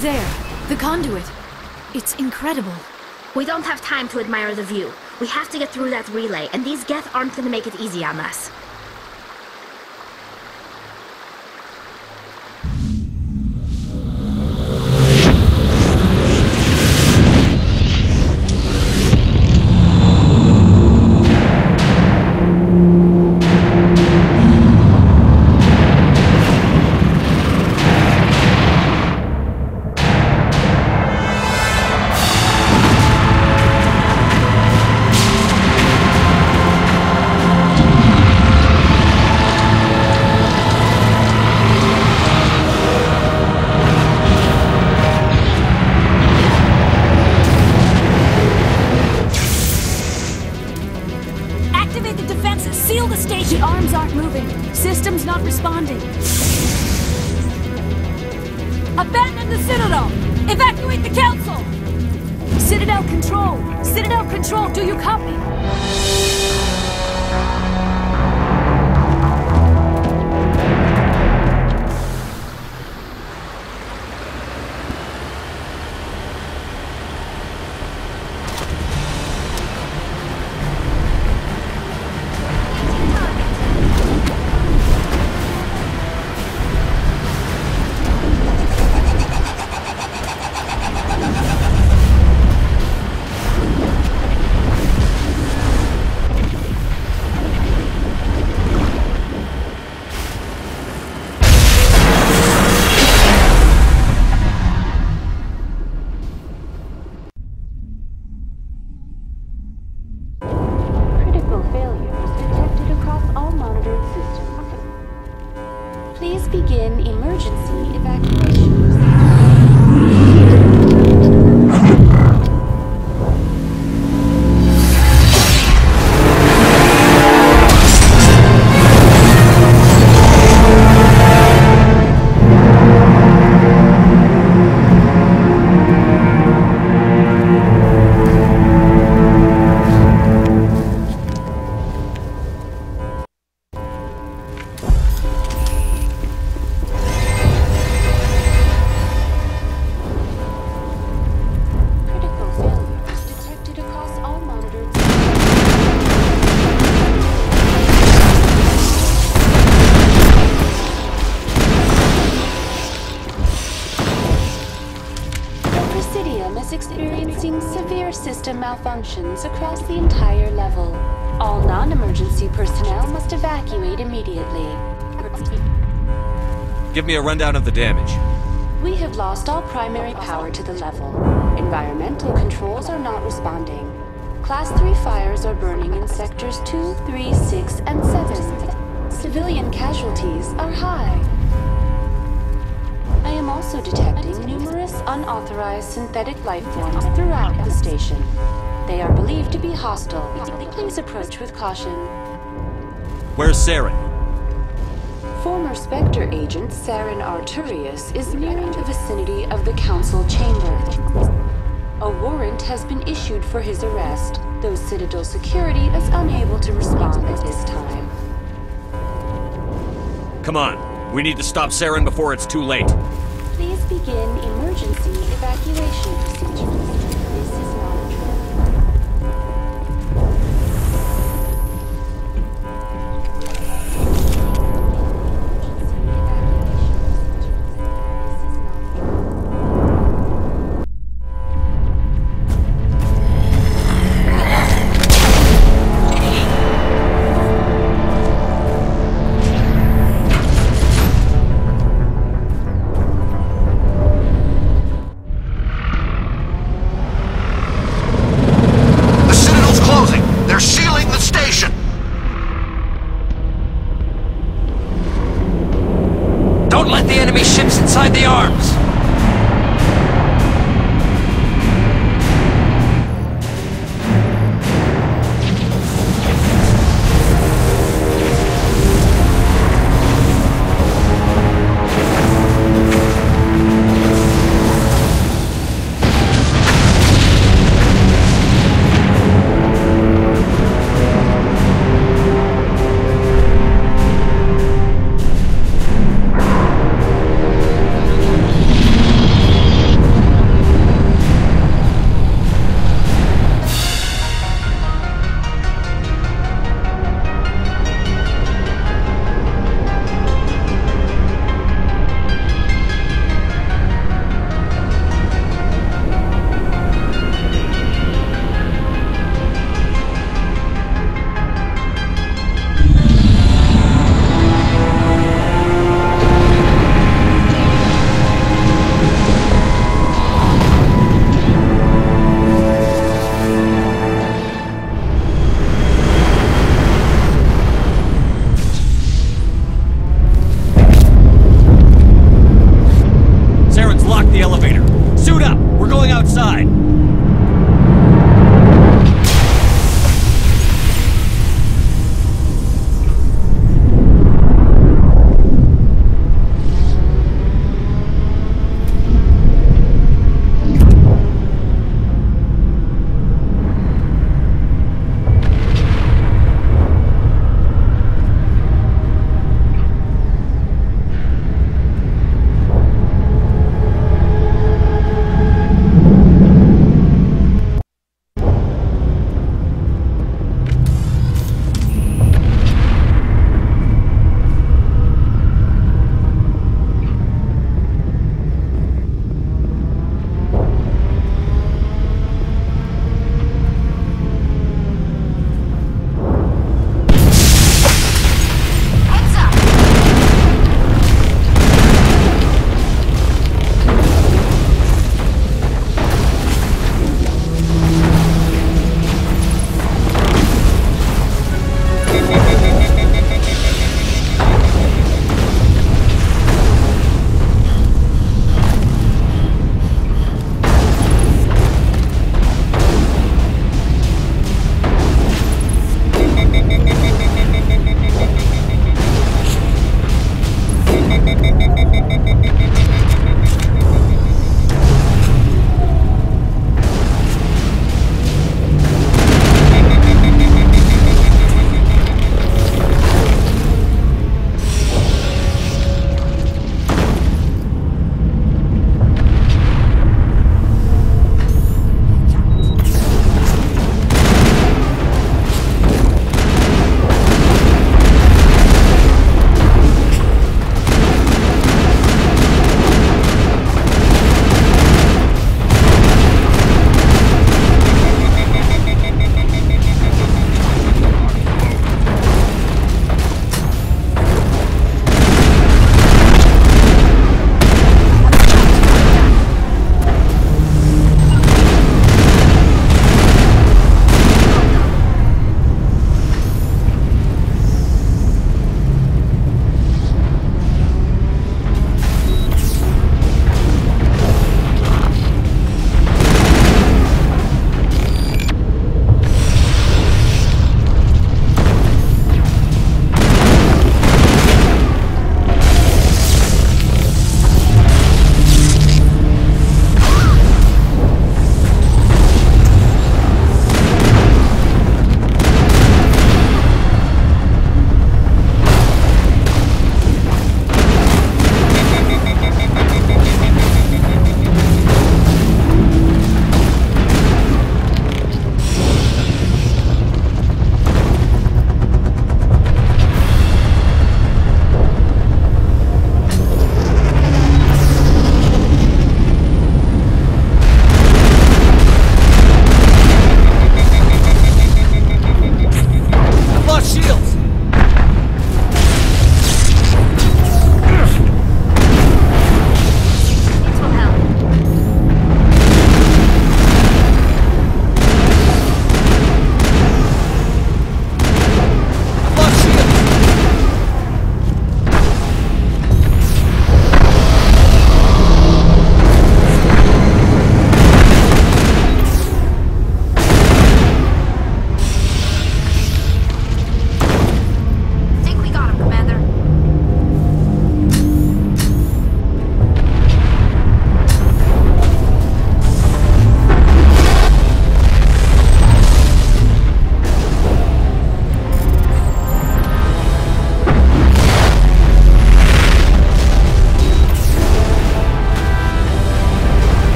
There, the conduit. It's incredible. We don't have time to admire the view. We have to get through that relay, and these Geth aren't gonna make it easy on us. System malfunctions across the entire level. All non-emergency personnel must evacuate immediately. Give me a rundown of the damage. We have lost all primary power to the level. Environmental controls are not responding. Class 3 fires are burning in sectors 2, 3, 6, and 7. Civilian casualties are high. I am also detecting numerous unauthorized synthetic life forms throughout the station. They are believed to be hostile. Please approach with caution. Where's Saren? Former Spectre agent Saren Arturius is nearing the vicinity of the Council chamber. A warrant has been issued for his arrest, though Citadel security is unable to respond at this time. Come on. We need to stop Saren before it's too late. Please begin emergency evacuation procedures.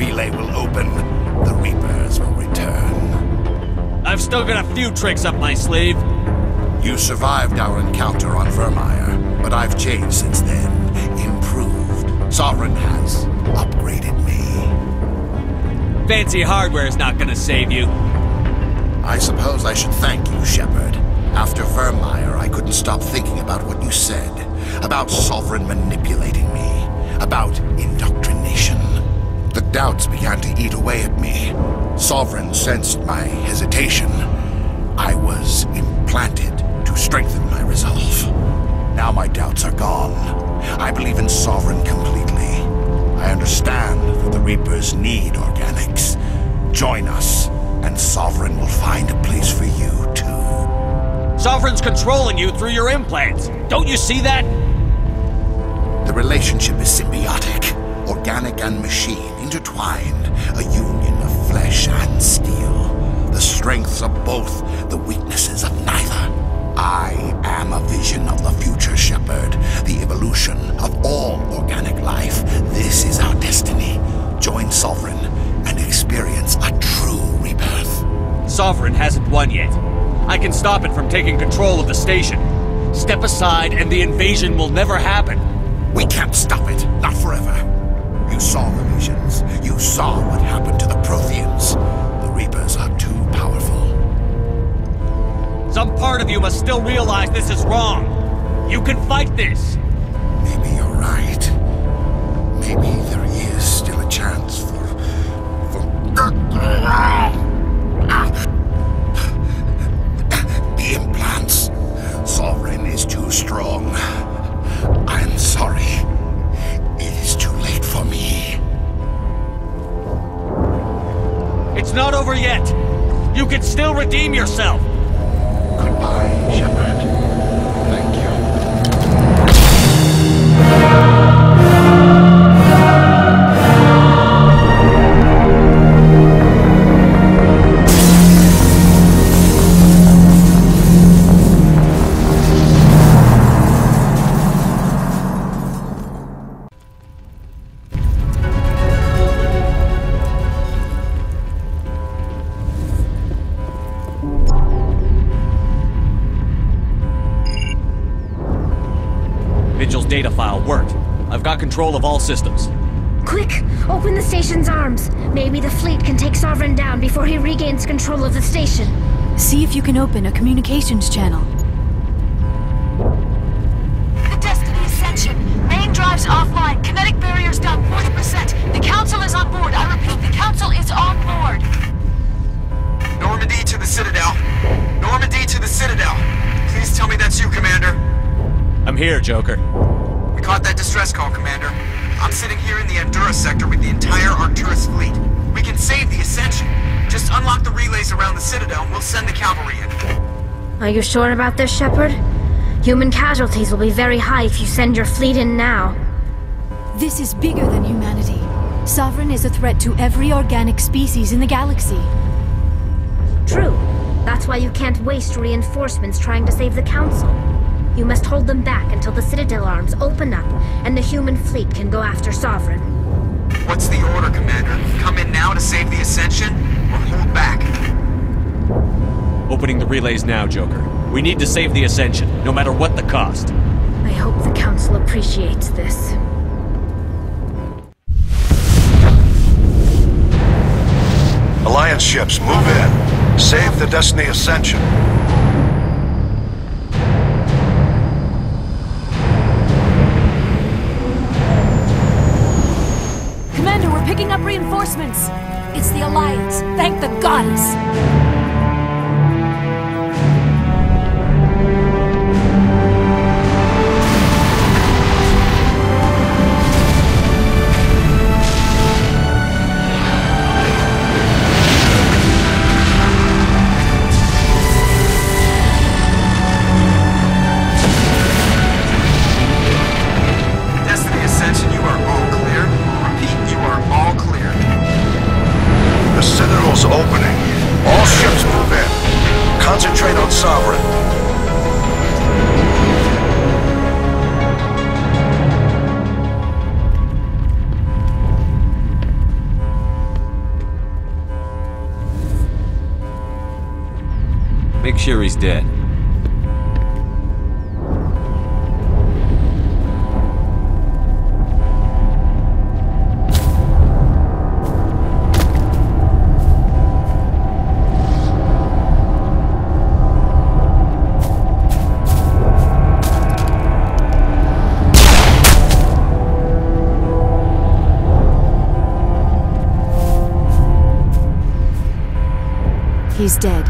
Relay will open. The Reapers will return. I've still got a few tricks up my sleeve. You survived our encounter on Virmire, but I've changed since then. Improved. Sovereign has upgraded me. Fancy hardware is not gonna save you. I suppose I should thank you, Shepard. After Virmire, I couldn't stop thinking about what you said. About Sovereign manipulating me. About indoctrination. Doubts began to eat away at me. Sovereign sensed my hesitation. I was implanted to strengthen my resolve. Now my doubts are gone. I believe in Sovereign completely. I understand that the Reapers need organics. Join us, and Sovereign will find a place for you, too. Sovereign's controlling you through your implants. Don't you see that? The relationship is symbiotic, organic and machine, intertwined, a union of flesh and steel. The strengths of both, the weaknesses of neither. I am a vision of the future, Shepard, the evolution of all organic life. This is our destiny. Join Sovereign and experience a true rebirth. Sovereign hasn't won yet. I can stop it from taking control of the station. Step aside and the invasion will never happen. We can't stop it, not forever. You saw the visions. You saw what happened to the Protheans. The Reapers are too powerful. Some part of you must still realize this is wrong. You can fight this. Maybe you're right. Maybe there is still a chance for... for... It's not over yet. You can still redeem yourself. Goodbye, Shepard. Thank you. I've got control of all systems. Quick! Open the station's arms. Maybe the fleet can take Sovereign down before he regains control of the station. See if you can open a communications channel. The Destiny Ascension. Main drives offline. Kinetic barriers down 40%. The Council is on board. I repeat, the Council is on board. Normandy to the Citadel. Normandy to the Citadel. Please tell me that's you, Commander. I'm here, Joker. We caught that distress call, Commander. I'm sitting here in the Endura sector with the entire Arcturus fleet. We can save the Ascension. Just unlock the relays around the Citadel and we'll send the cavalry in. Are you sure about this, Shepard? Human casualties will be very high if you send your fleet in now. This is bigger than humanity. Sovereign is a threat to every organic species in the galaxy. True. That's why you can't waste reinforcements trying to save the Council. You must hold them back until the Citadel arms open up and the human fleet can go after Sovereign. What's the order, Commander? Come in now to save the Ascension, or hold back? Opening the relays now, Joker. We need to save the Ascension, no matter what the cost. I hope the Council appreciates this. Alliance ships, move in. Save the Destiny Ascension. Reinforcements. It's the Alliance. Thank the goddess. Sure he's dead. He's dead.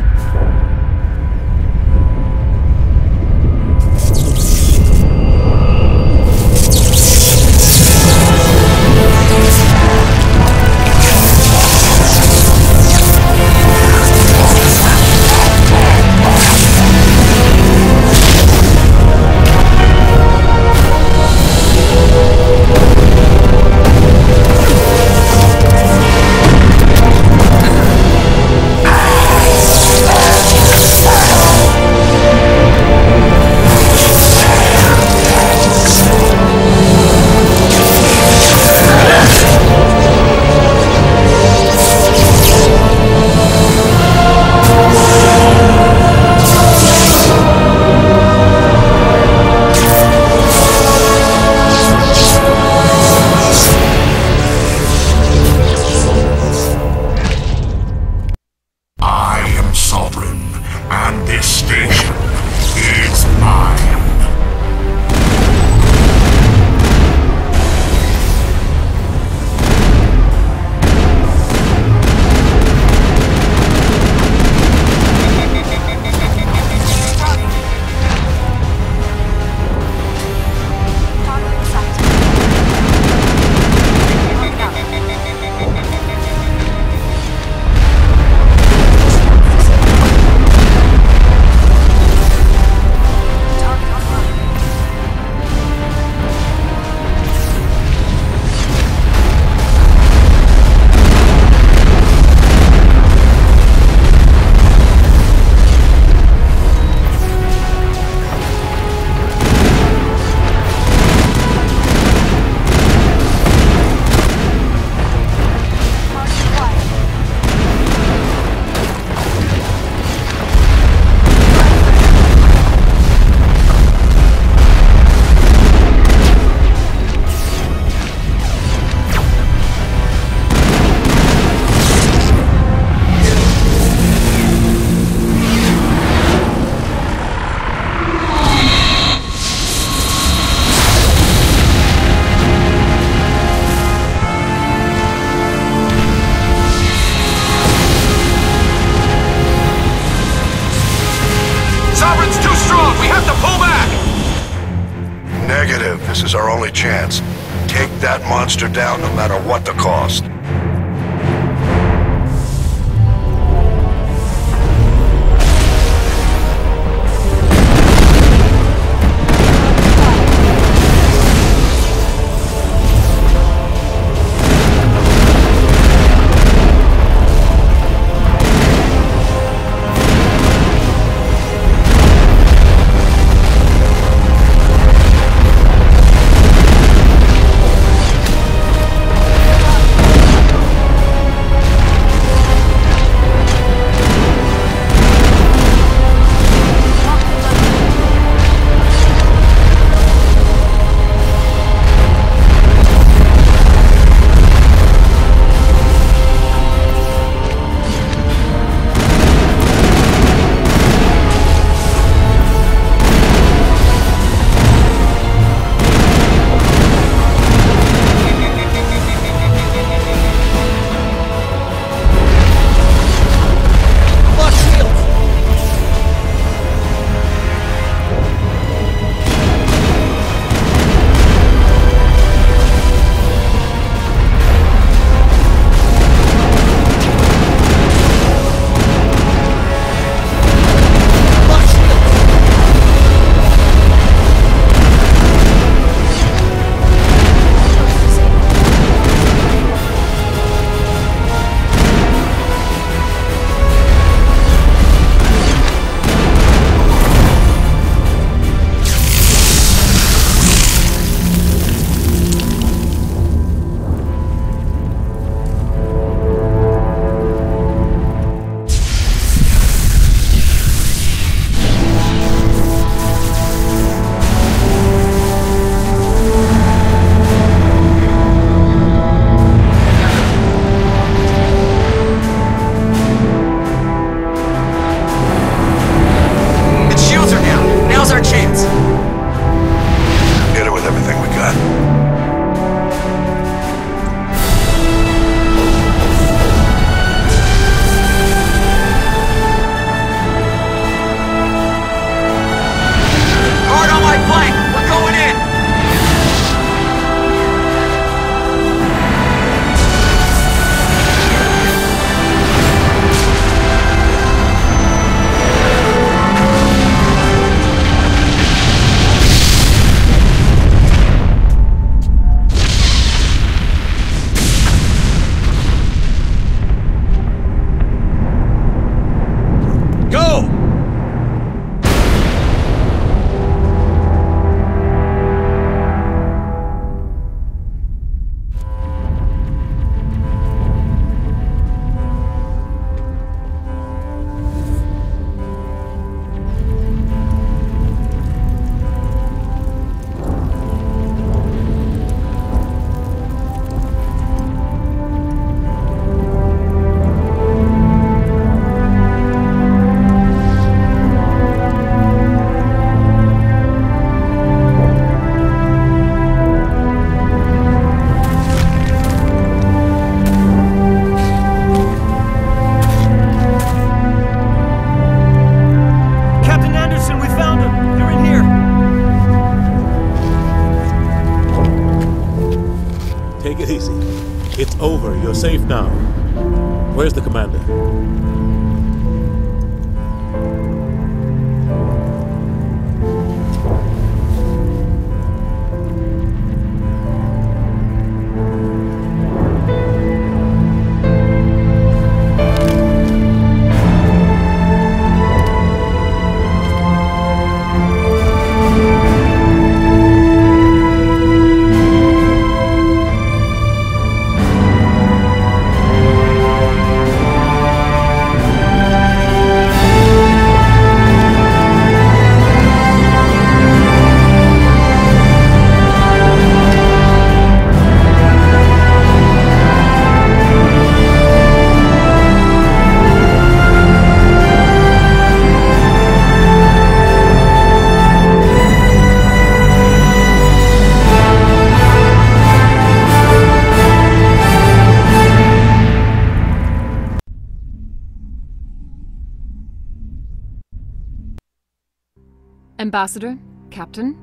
Ambassador, Captain,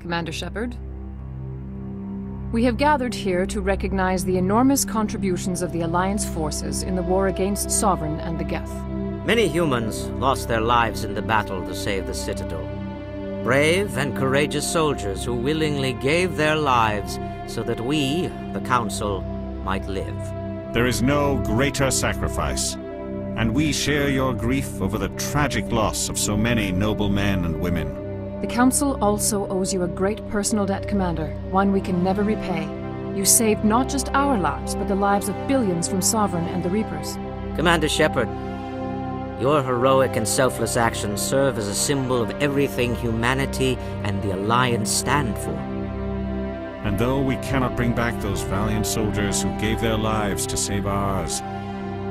Commander Shepard. We have gathered here to recognize the enormous contributions of the Alliance forces in the war against Sovereign and the Geth. Many humans lost their lives in the battle to save the Citadel. Brave and courageous soldiers who willingly gave their lives so that we, the Council, might live. There is no greater sacrifice, and we share your grief over the tragic loss of so many noble men and women. The Council also owes you a great personal debt, Commander, one we can never repay. You saved not just our lives, but the lives of billions from Sovereign and the Reapers. Commander Shepard, your heroic and selfless actions serve as a symbol of everything humanity and the Alliance stand for. And though we cannot bring back those valiant soldiers who gave their lives to save ours,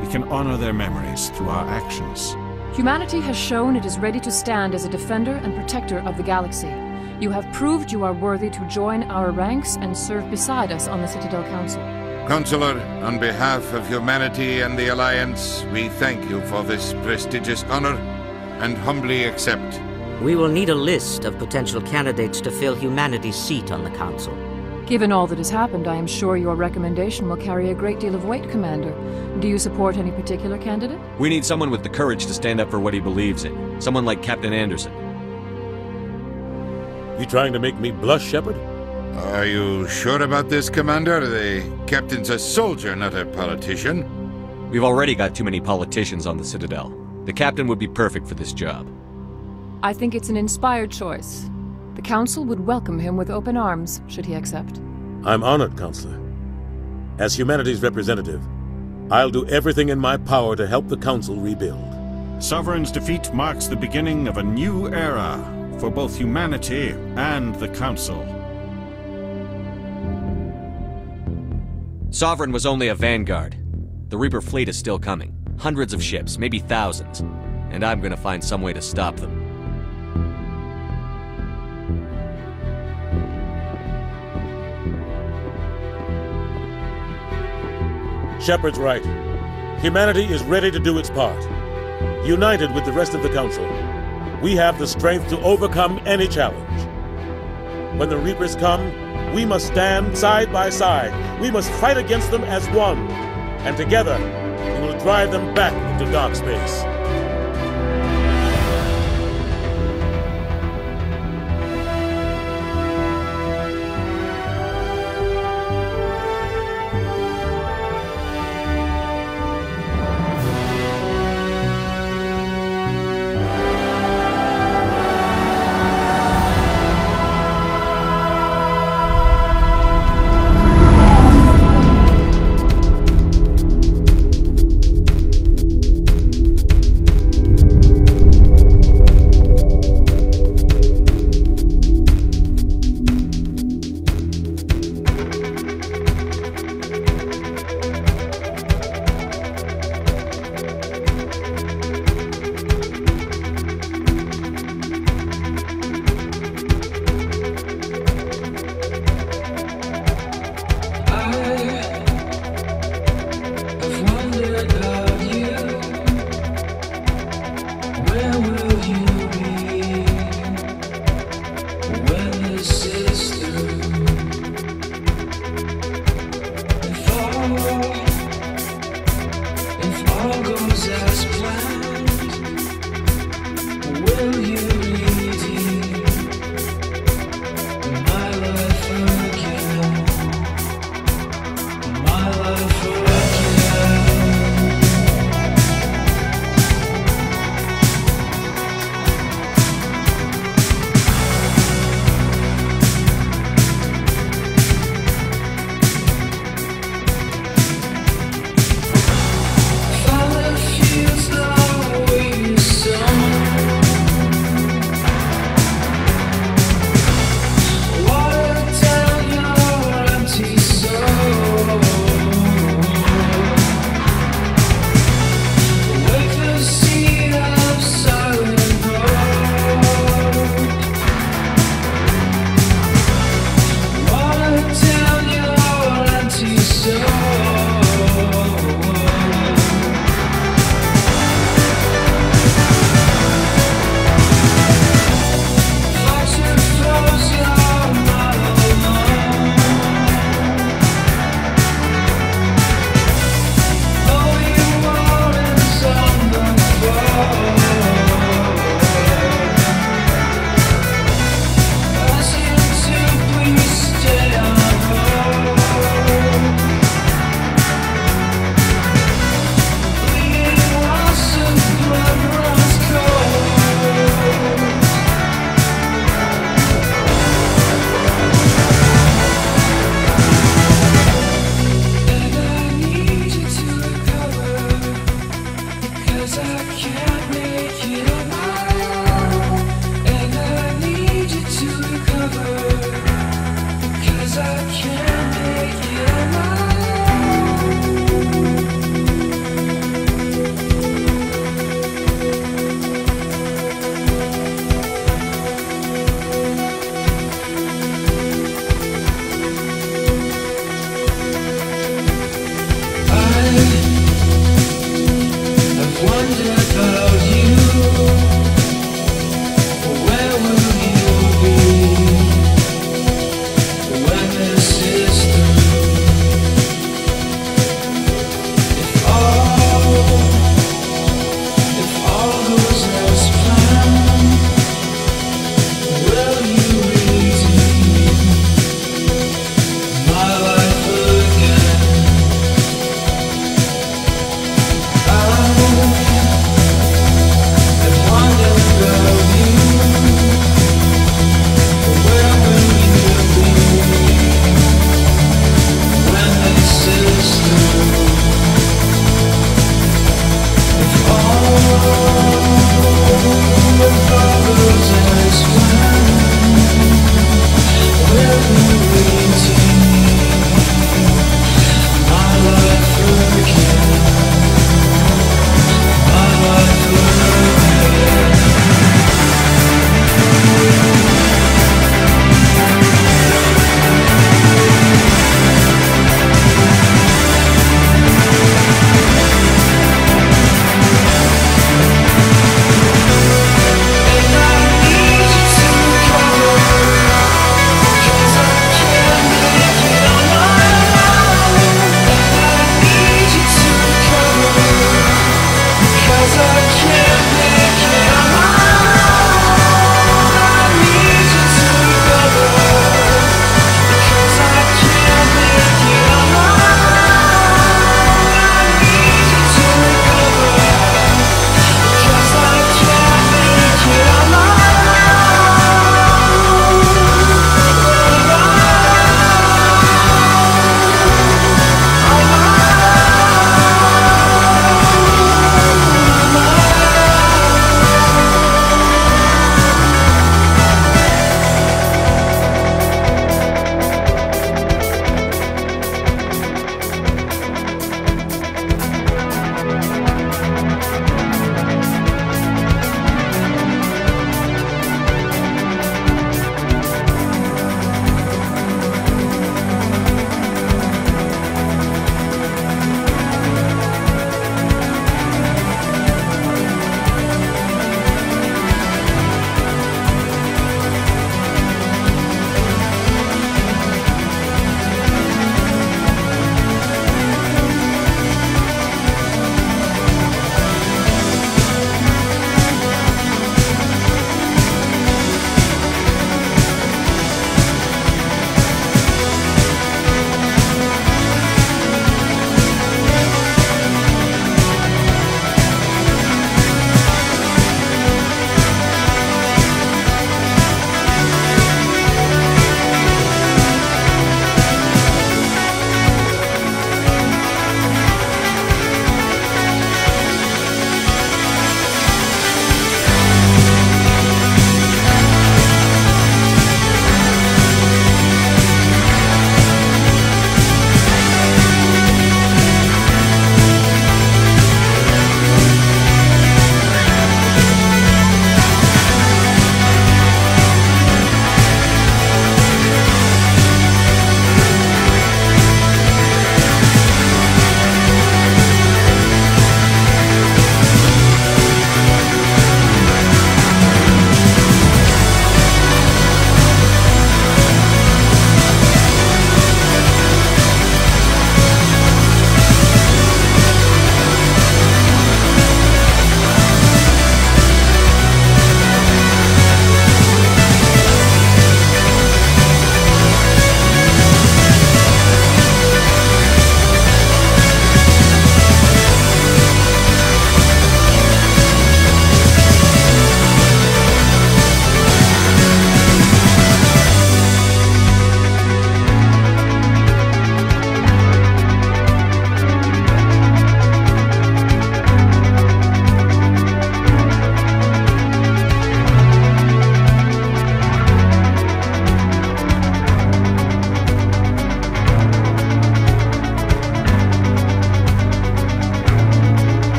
we can honor their memories through our actions. Humanity has shown it is ready to stand as a defender and protector of the galaxy. You have proved you are worthy to join our ranks and serve beside us on the Citadel Council. Councilor, on behalf of humanity and the Alliance, we thank you for this prestigious honor and humbly accept. We will need a list of potential candidates to fill humanity's seat on the Council. Given all that has happened, I am sure your recommendation will carry a great deal of weight, Commander. Do you support any particular candidate? We need someone with the courage to stand up for what he believes in. Someone like Captain Anderson. You trying to make me blush, Shepard? Are you sure about this, Commander? The captain's a soldier, not a politician. We've already got too many politicians on the Citadel. The captain would be perfect for this job. I think it's an inspired choice. The Council would welcome him with open arms, should he accept. I'm honored, Councilor. As humanity's representative, I'll do everything in my power to help the Council rebuild. Sovereign's defeat marks the beginning of a new era for both humanity and the Council. Sovereign was only a vanguard. The Reaper fleet is still coming. Hundreds of ships, maybe thousands. And I'm gonna find some way to stop them. Shepard's right. Humanity is ready to do its part. United with the rest of the Council, we have the strength to overcome any challenge. When the Reapers come, we must stand side by side. We must fight against them as one. And together, we will drive them back into dark space.